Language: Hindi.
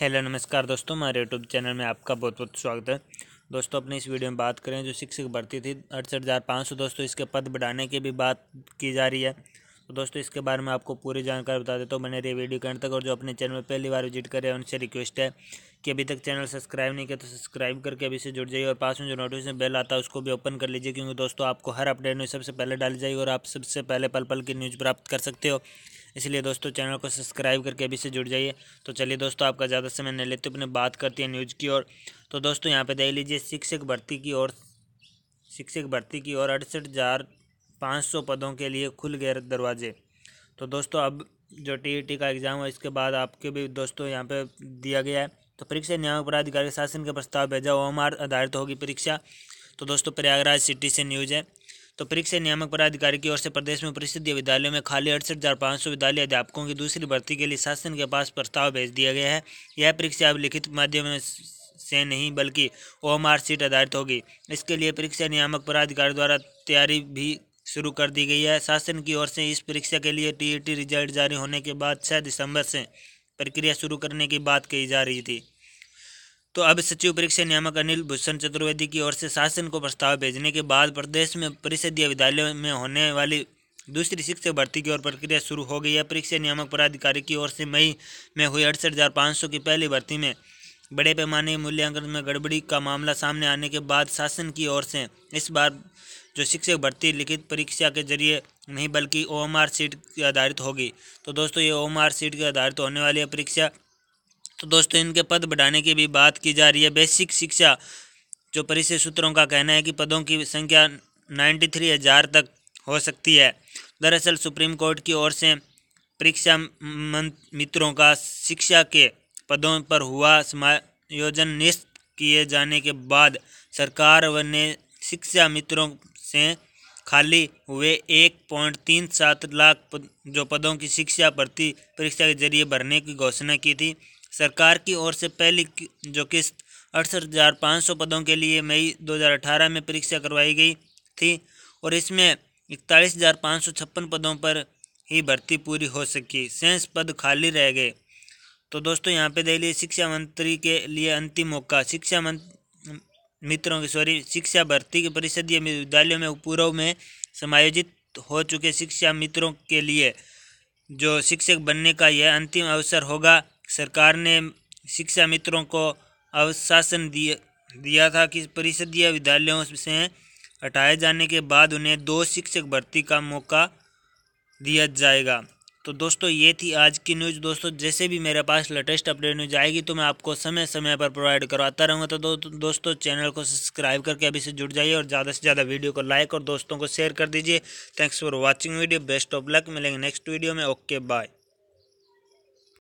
हेलो, नमस्कार दोस्तों, हमारे यूट्यूब चैनल में आपका बहुत बहुत स्वागत है। दोस्तों, अपने इस वीडियो में बात करें, जो शिक्षक भर्ती थी, अड़सठ हज़ार पाँच सौ दोस्तों, इसके पद बढ़ाने की भी बात की जा रही है। तो दोस्तों, इसके बारे में आपको पूरी जानकारी बता देता हूँ। बने रही वीडियो के तक और जो अपने चैनल में पहली बार विज़िट करें उनसे रिक्वेस्ट है कि अभी तक चैनल सब्सक्राइब नहीं किया तो सब्सक्राइब करके अभी से जुड़ जाइए और पास में जो नोटिफिकेशन बेल आता है, उसको भी ओपन कर लीजिए क्योंकि दोस्तों, आपको हर अपडेट न्यूज़ सबसे पहले डाली जाएगी और आप सबसे पहले पल पल की न्यूज़ प्राप्त कर सकते हो। इसलिए दोस्तों चैनल को सब्सक्राइब करके अभी से जुड़ जाइए। तो चलिए दोस्तों, आपका ज़्यादा समय नहीं लेते अपने बात करती है न्यूज़ की ओर। तो दोस्तों, यहाँ पर देख लीजिए, शिक्षक भर्ती की ओर, शिक्षक भर्ती की ओर अड़सठ हज़ार पाँच सौ पदों के लिए खुल गए दरवाजे। तो दोस्तों, अब जो टी का एग्ज़ाम है इसके बाद आपके भी दोस्तों यहाँ पे दिया गया है। तो परीक्षा नियामक प्राधिकारी शासन के प्रस्ताव भेजा ओमार आधारित होगी परीक्षा। तो दोस्तों, प्रयागराज सिटी से न्यूज़ है। तो परीक्षा नियामक पदाधिकारी की ओर से प्रदेश में प्रसिद्ध विद्यालयों में खाली अड़सठ हज़ार पाँच सौ विद्यालय अध्यापकों की दूसरी भर्ती के लिए शासन के पास प्रस्ताव भेज दिया गया है। यह परीक्षा अब लिखित माध्यम से नहीं, बल्कि ओ सीट आधारित होगी। इसके लिए परीक्षा नियामक पदाधिकारी द्वारा तैयारी भी शुरू कर दी गई है। शासन की ओर से इस परीक्षा के लिए टीईटी रिज़ल्ट जारी होने के बाद छः दिसंबर से प्रक्रिया शुरू करने की बात कही जा रही थी। तो अब सचिव परीक्षा नियामक अनिल भूषण चतुर्वेदी की ओर से शासन को प्रस्ताव भेजने के बाद प्रदेश में परिषदीय विद्यालयों में होने वाली दूसरी शिक्षक भर्ती की ओर प्रक्रिया शुरू हो गई है। परीक्षा नियामक पदाधिकारी की ओर से मई में हुई अड़सठ हज़ार सौ की पहली भर्ती में बड़े पैमाने मूल्यांकन में गड़बड़ी का मामला सामने आने के बाद शासन की ओर से इस बार जो शिक्षक भर्ती लिखित परीक्षा के ज़रिए नहीं बल्कि ओ एम आर सीट के आधारित होगी। तो दोस्तों, ये ओ एम आर सीट के आधारित होने वाली है परीक्षा। तो दोस्तों, इनके पद बढ़ाने की भी बात की जा रही है। बेसिक शिक्षा जो परिषद सूत्रों का कहना है कि पदों की संख्या नाइन्टी थ्री हज़ार तक हो सकती है। दरअसल सुप्रीम कोर्ट की ओर से परीक्षा मित्रों का शिक्षा के पदों पर हुआ समायोजन निश्चित किए जाने के बाद सरकार ने शिक्षा मित्रों से खाली हुए एक पॉइंट तीन सात लाख पद, जो पदों की शिक्षा भर्ती परीक्षा के ज़रिए भरने की घोषणा की थी। सरकार की ओर से पहली जो किस्त अड़सठ हज़ार पाँच सौ पदों के लिए मई 2018 में परीक्षा करवाई गई थी और इसमें इकतालीस हज़ार पाँच सौ छप्पन पदों पर ही भर्ती पूरी हो सकी। शेष पद खाली रह गए। तो दोस्तों, यहाँ पे देख लीजिए, शिक्षा मंत्री के लिए अंतिम मौका। शिक्षा मित्रों की सॉरी शिक्षा भर्ती के परिषदीय विद्यालयों में पूर्व में समायोजित हो चुके शिक्षा मित्रों के लिए। जो शिक्षक बनने का यह अंतिम अवसर होगा, सरकार ने शिक्षा मित्रों को अवशासन दिया दिया था कि परिषदीय विद्यालयों से हटाए जाने के बाद उन्हें दो शिक्षक भर्ती का मौका दिया जाएगा। तो दोस्तों ये थी आज की न्यूज़ दोस्तों जैसे भी मेरे पास लेटेस्ट अपडेट न्यूज़ आएगी तो मैं आपको समय समय पर प्रोवाइड करवाता रहूँगा। तो दो, दोस्तों चैनल को सब्सक्राइब करके अभी से जुड़ जाइए और ज़्यादा से ज़्यादा वीडियो को लाइक और दोस्तों को शेयर कर दीजिए। Thanks for watching video best of luck मिलेंगे नेक्स्ट वीडियो में। Okay bye